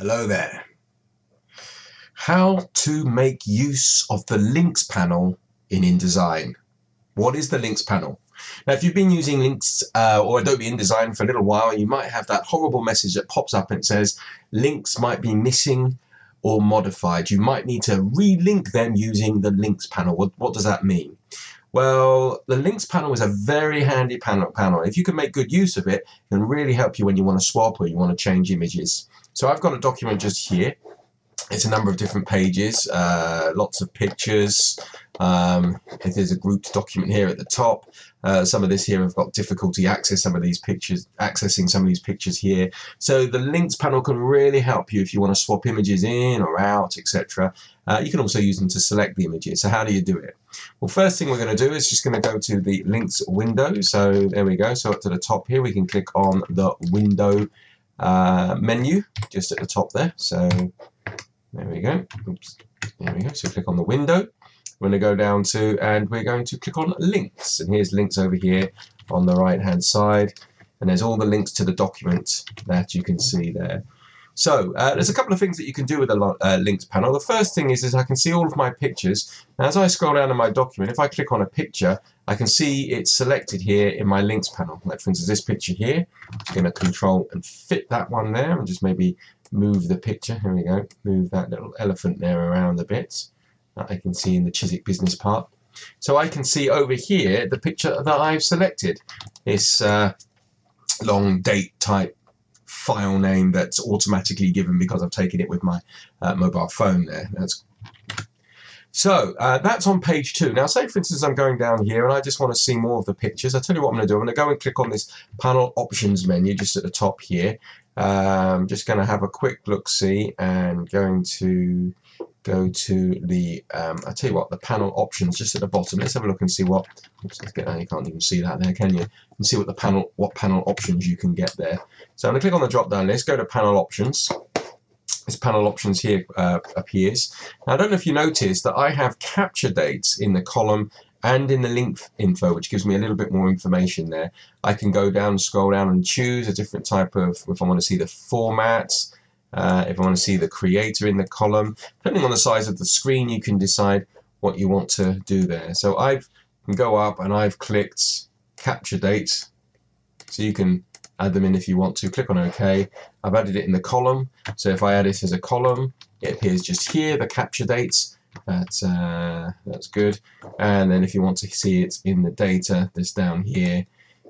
Hello there. How to make use of the links panel in InDesign. What is the links panel? Now, if you've been using links uh, or Adobe InDesign for a little while, you might have that horrible message that pops up and says links might be missing or modified. You might need to relink them using the links panel. What, what does that mean? Well, the links panel is a very handy panel. If you can make good use of it, it can really help you when you want to swap or you want to change images. So I've got a document just here. It's a number of different pages, uh, lots of pictures. Um, there's a grouped document here at the top. Uh, some of this here I've got difficulty access some of these pictures, accessing some of these pictures here. So the links panel can really help you if you want to swap images in or out, etc. Uh, you can also use them to select the images. So how do you do it? Well, first thing we're going to do is just going to go to the links window. So there we go. So up to the top here, we can click on the window uh, menu just at the top there. So there we go. Oops. There we go. So click on the window. We're going to go down to, and we're going to click on links. And here's links over here on the right hand side. And there's all the links to the document that you can see there. So uh, there's a couple of things that you can do with the uh, links panel. The first thing is, is I can see all of my pictures. As I scroll down in my document, if I click on a picture, I can see it's selected here in my links panel. Like for instance, this picture here, I'm going to control and fit that one there and just maybe move the picture. Here we go. Move that little elephant there around a bit that I can see in the Chiswick business park. So I can see over here the picture that I've selected. This uh, long date type file name that's automatically given because I've taken it with my uh, mobile phone there. That's so uh, that's on page two. Now say for instance I'm going down here and I just want to see more of the pictures. I'll tell you what I'm going to do. I'm going to go and click on this panel options menu just at the top here. I'm um, just going to have a quick look see and going to go to the, um, I tell you what, the panel options just at the bottom. Let's have a look and see what, oops, let's get you can't even see that there, can you? And see what the panel, what panel options you can get there. So I'm going to click on the drop down list, go to panel options. This panel options here uh, appears. Now I don't know if you noticed that I have capture dates in the column and in the link info, which gives me a little bit more information there. I can go down, scroll down and choose a different type of, if I want to see the formats, uh, if I want to see the creator in the column. Depending on the size of the screen, you can decide what you want to do there. So I can go up and I've clicked capture dates. So you can add them in if you want to. Click on OK. I've added it in the column. So if I add it as a column, it appears just here, the capture dates. That's, uh, that's good. And then if you want to see it in the data, this down here,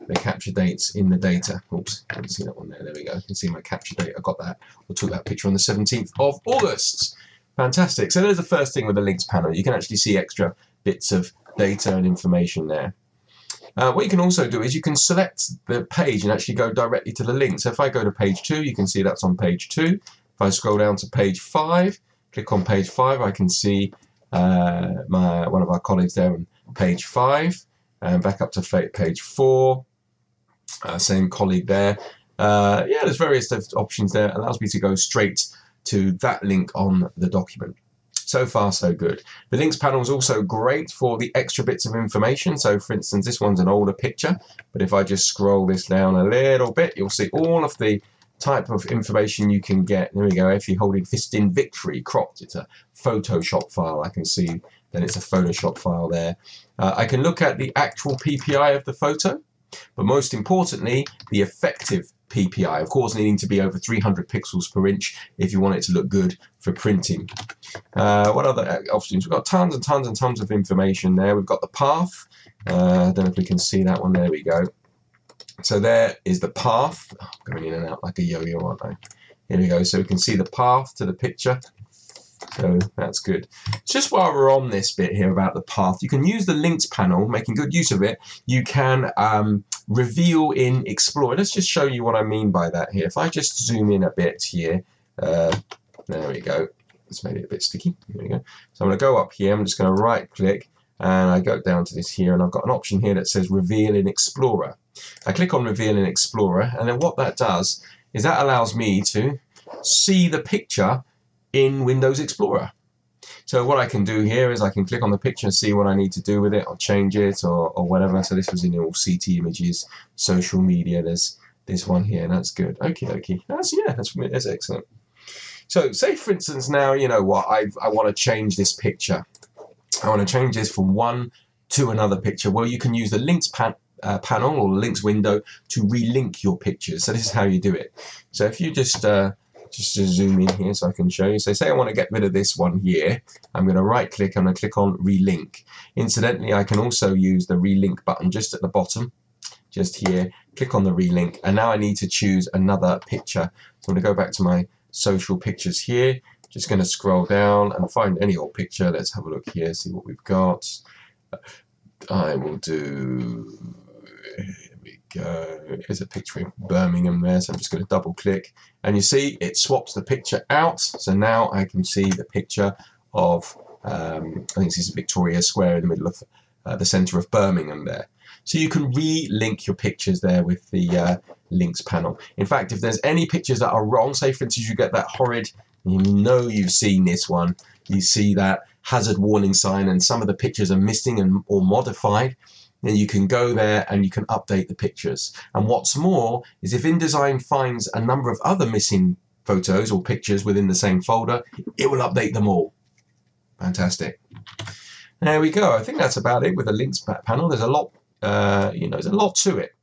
the capture dates in the data. Oops, I didn't see that one there. There we go. You can see my capture date. I got that. I took that picture on the 17th of August. Fantastic. So there's the first thing with the links panel. You can actually see extra bits of data and information there. Uh, what you can also do is you can select the page and actually go directly to the link. So if I go to page 2, you can see that's on page 2. If I scroll down to page 5, click on page 5, I can see uh, my one of our colleagues there on page 5. And back up to page 4, uh, same colleague there. Uh, yeah, there's various options there. allows me to go straight to that link on the document. So far, so good. The links panel is also great for the extra bits of information. So, for instance, this one's an older picture, but if I just scroll this down a little bit, you'll see all of the type of information you can get. There we go. If you're holding Fist in Victory cropped, it's a Photoshop file. I can see then it's a Photoshop file there. Uh, I can look at the actual PPI of the photo. But most importantly, the effective PPI, of course needing to be over 300 pixels per inch if you want it to look good for printing. Uh, what other options? We've got tons and tons and tons of information there. We've got the path. Uh, I don't know if we can see that one. There we go. So there is the path. Oh, going in and out like a yo-yo, aren't I? Here we go. So we can see the path to the picture. So that's good. Just while we're on this bit here about the path, you can use the links panel, making good use of it. You can um, reveal in Explorer. Let's just show you what I mean by that here. If I just zoom in a bit here, uh, there we go. It's made it a bit sticky. Here we go. So I'm going to go up here. I'm just going to right click and I go down to this here and I've got an option here that says reveal in Explorer. I click on reveal in Explorer and then what that does is that allows me to see the picture in Windows Explorer. So what I can do here is I can click on the picture and see what I need to do with it or change it or, or whatever. So this was in all CT images, social media. There's this one here, and that's good. Okay, okay. That's yeah, that's that's excellent. So say for instance now, you know what, i I want to change this picture. I want to change this from one to another picture. Well, you can use the links pan uh, panel or links window to relink your pictures. So this is how you do it. So if you just uh, just to zoom in here so I can show you. So say I want to get rid of this one here. I'm going to right click, I'm going to click on relink. Incidentally, I can also use the relink button just at the bottom, just here, click on the relink, and now I need to choose another picture. So I'm going to go back to my social pictures here, just going to scroll down and find any old picture. Let's have a look here, see what we've got. I will do go. Here's a picture of Birmingham there, so I'm just going to double click. And you see it swaps the picture out. So now I can see the picture of, um, I think this is Victoria Square in the middle of uh, the centre of Birmingham there. So you can re-link your pictures there with the uh, links panel. In fact, if there's any pictures that are wrong, say for instance you get that horrid, you know you've seen this one, you see that hazard warning sign and some of the pictures are missing and or modified, then you can go there and you can update the pictures. And what's more is if InDesign finds a number of other missing photos or pictures within the same folder, it will update them all. Fantastic. There we go. I think that's about it with the links panel. There's a lot, uh, you know, there's a lot to it.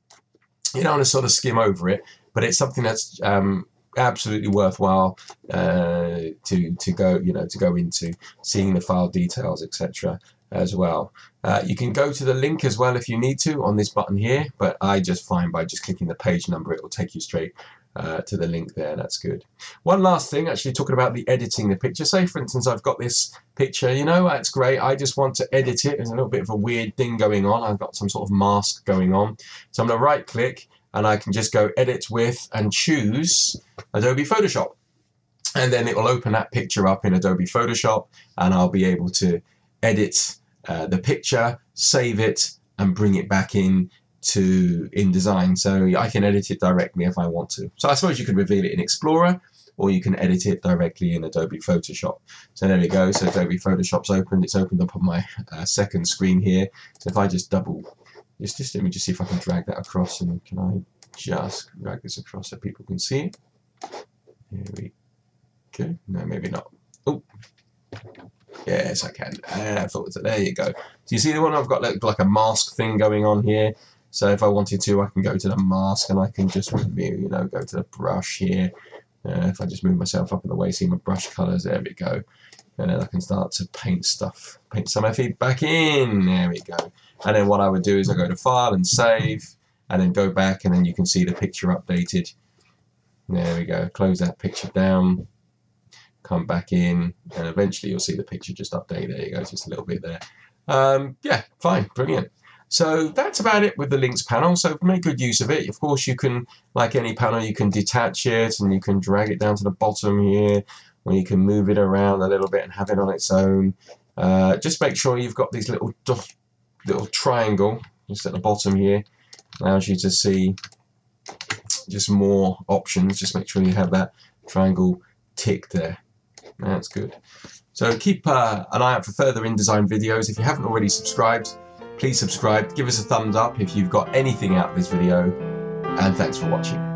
You don't want to sort of skim over it, but it's something that's um, absolutely worthwhile uh, to to go, you know, to go into seeing the file details, etc as well. Uh, you can go to the link as well if you need to on this button here, but I just find by just clicking the page number it will take you straight uh, to the link there. That's good. One last thing, actually talking about the editing the picture. Say for instance I've got this picture, you know, that's great. I just want to edit it. There's a little bit of a weird thing going on. I've got some sort of mask going on. So I'm going to right click and I can just go edit with and choose Adobe Photoshop. And then it will open that picture up in Adobe Photoshop and I'll be able to edit uh, the picture, save it, and bring it back in to InDesign. So I can edit it directly if I want to. So I suppose you could reveal it in Explorer, or you can edit it directly in Adobe Photoshop. So there we go. So Adobe Photoshop's opened. It's opened up on my uh, second screen here. So if I just double, just, just let me just see if I can drag that across, and can I just drag this across so people can see it? Here we go. No, maybe not. Oh, Yes, I can. I thought, there you go. Do you see the one I've got like, like a mask thing going on here? So if I wanted to, I can go to the mask and I can just you know, go to the brush here. Uh, if I just move myself up in the way, see my brush colours, there we go. And then I can start to paint stuff, paint some of feet back in, there we go. And then what I would do is I go to File and Save, and then go back and then you can see the picture updated. There we go, close that picture down come back in, and eventually you'll see the picture just update. There you go, just a little bit there. Um, yeah, fine, brilliant. So that's about it with the links panel. So make good use of it. Of course, you can, like any panel, you can detach it and you can drag it down to the bottom here, or you can move it around a little bit and have it on its own. Uh, just make sure you've got these little little triangle just at the bottom here. Allows you to see just more options. Just make sure you have that triangle tick there. That's good. So keep uh, an eye out for further InDesign videos. If you haven't already subscribed, please subscribe. Give us a thumbs up if you've got anything out of this video. And thanks for watching.